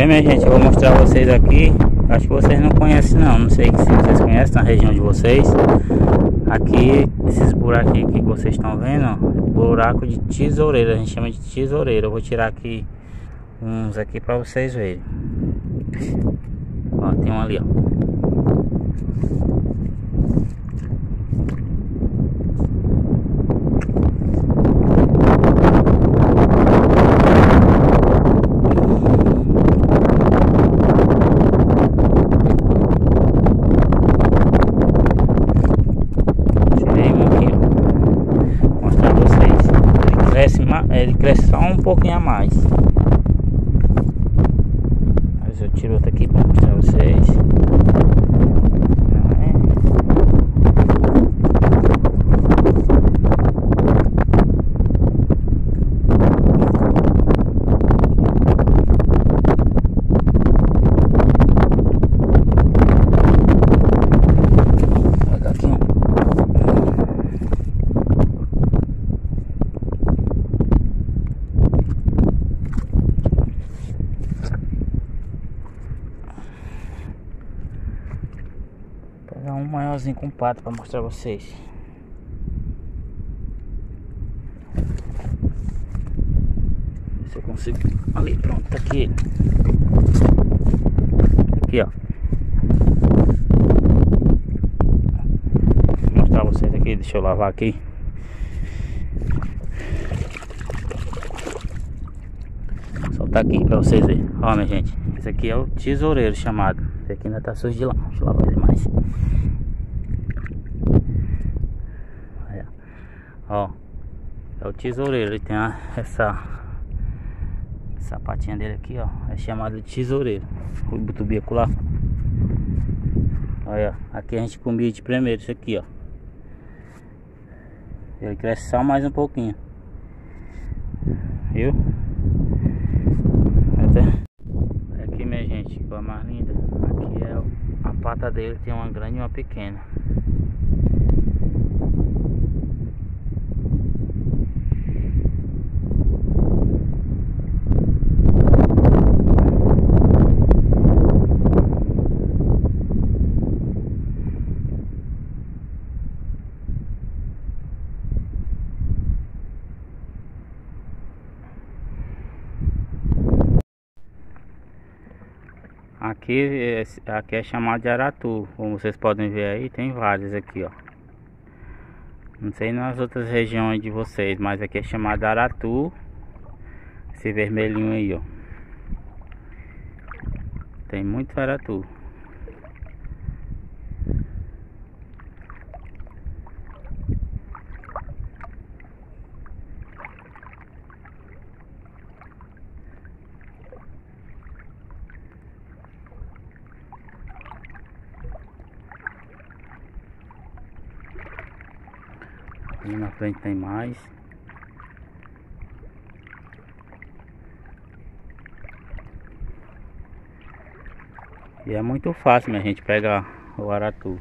Bem, minha gente, eu vou mostrar vocês aqui. Acho que vocês não conhecem não. Não sei se vocês conhecem na região de vocês. Aqui, esses buracos que vocês estão vendo, ó, buraco de tesoureira. A gente chama de tesoureira. Eu vou tirar aqui uns aqui para vocês verem. Ó, tem um ali, ó. Ele cresce só um pouquinho a mais. Mas eu tiro outro aqui para mostrar vocês. Pegar um maiorzinho com pato para mostrar vocês. Se eu consigo. Ali, pronto, tá aqui. Aqui, ó. Vou mostrar vocês aqui, deixa eu lavar aqui. Soltar aqui pra vocês verem. Ó, minha gente. Esse aqui é o tesoureiro chamado. Esse aqui ainda tá sujo de lá. Deixa eu lavar ele mais. Ó, é o tesoureiro. Ele tem a, essa essa patinha dele aqui, ó. É chamado de tesoureiro. O butubico lá. Olha, aqui a gente comia de primeiro, isso aqui, ó. Ele cresce só mais um pouquinho. Viu? Aqui, minha gente, ficou mais linda. Aqui é a pata dele, tem uma grande e uma pequena. Aqui, aqui é chamado de aratu, como vocês podem ver aí, tem vários aqui, ó. Não sei nas outras regiões de vocês, mas aqui é chamado aratu. Esse vermelhinho aí, ó. Tem muito aratu. Ali na frente tem mais. E é muito fácil, minha gente, pegar o aratu.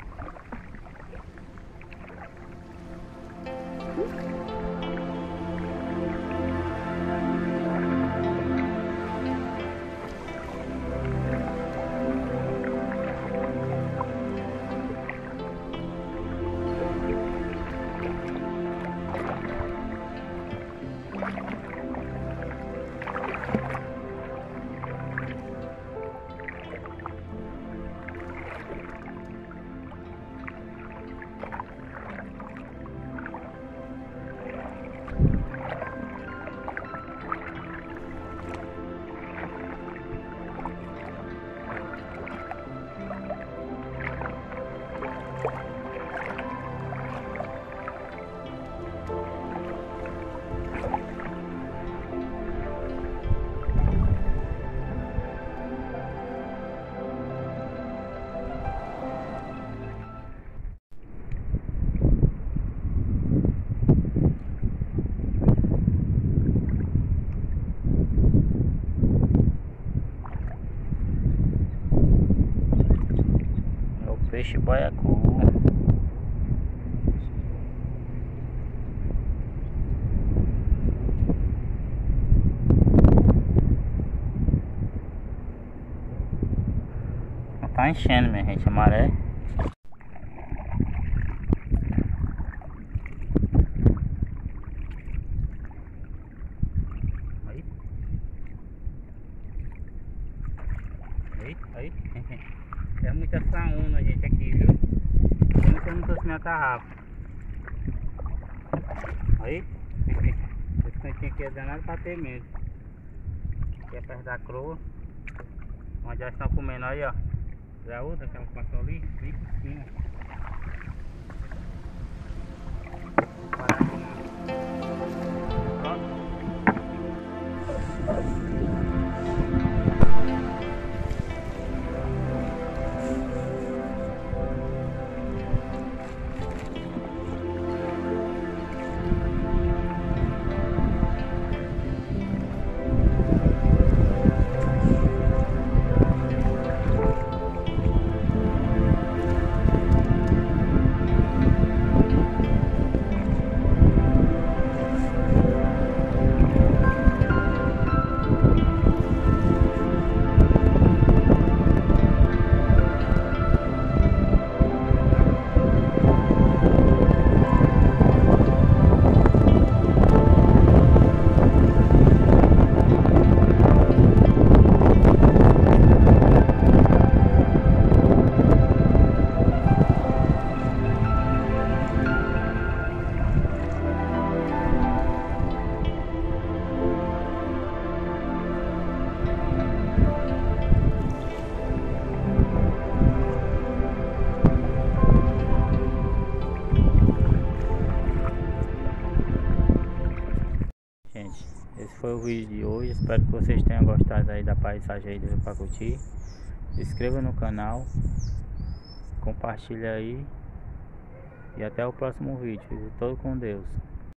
peixe baiacu. Tá enchendo, minha gente, a maré. Não tô no torcimento a tarrafa. Aí. Esse cantinho aqui é danado pra ter mesmo. Aqui é perto da croa. Onde já estão comendo aí, ó. Já outra, aquela que passou ali, bem por cima. Esse foi o vídeo de hoje. Espero que vocês tenham gostado aí da paisagem aí do Rio Pacuti. Se inscreva no canal, compartilha aí e até o próximo vídeo. Fique todo com Deus.